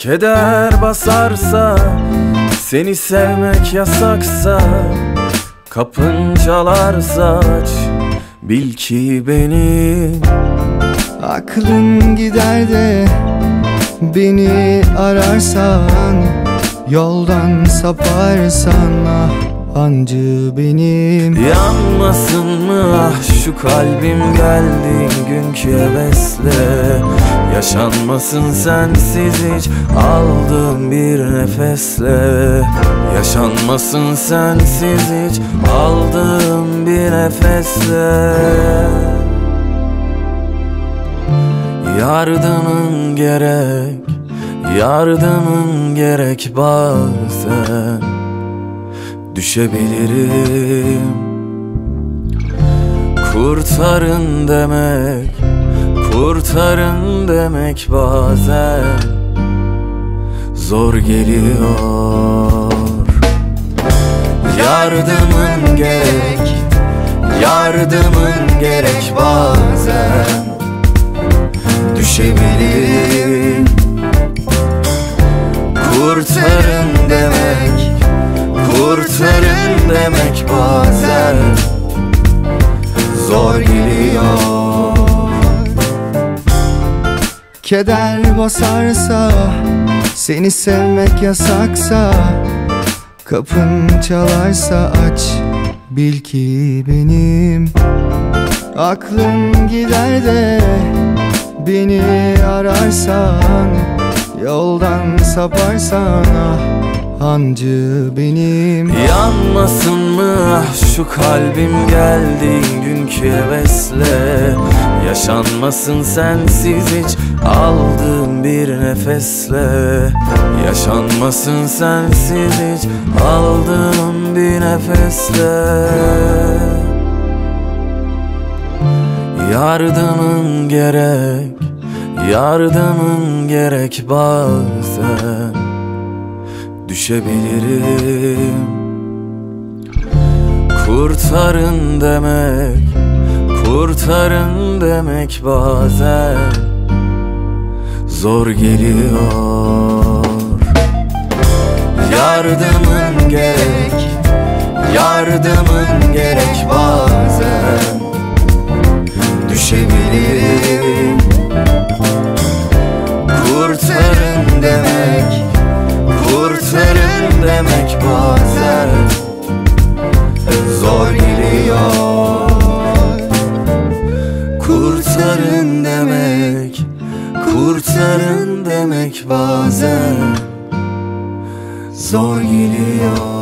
Keder basarsa Seni sevmek yasaksa Kapın çalarsa aç Bil ki benim Aklın gider de Beni ararsan Yoldan saparsan ah Ancı benim. Yanmasın mı? Ah şu kalbim geldiğin günkü hevesle Yaşanmasın sensiz hiç aldığım bir nefesle. Yaşanmasın sensiz hiç aldığım bir nefesle. Yardımın gerek, yardımın gerek bazen. Düşebilirim. Kurtarın demek, kurtarın demek bazen Zor geliyor. Yardımın gerek, yardımın gerek bazen Düşebilirim Kurtarın demek Kurtarın demek bazen Zor Keder basarsa Seni sevmek yasaksa Kapın çalarsa aç Bil ki benim. Aklın gider de Beni ararsan Yoldan saparsan ah Hancı benim. Yanmasın mı? Ah şu kalbim geldiğin günkü hevesle Yaşanmasın sensiz hiç aldığım bir nefesle. Yaşanmasın sensiz hiç aldığım bir nefesle. Yardımın gerek, yardımın gerek bazen. Düşebilirim. Kurtarın demek, kurtarın demek bazen Zor geliyor. Yardımın gerek, yardımın gerek bazen Düşebilirim Kurtarın demek Kurtarın Kurtarın demek Kurtarın demek bazen Zor geliyor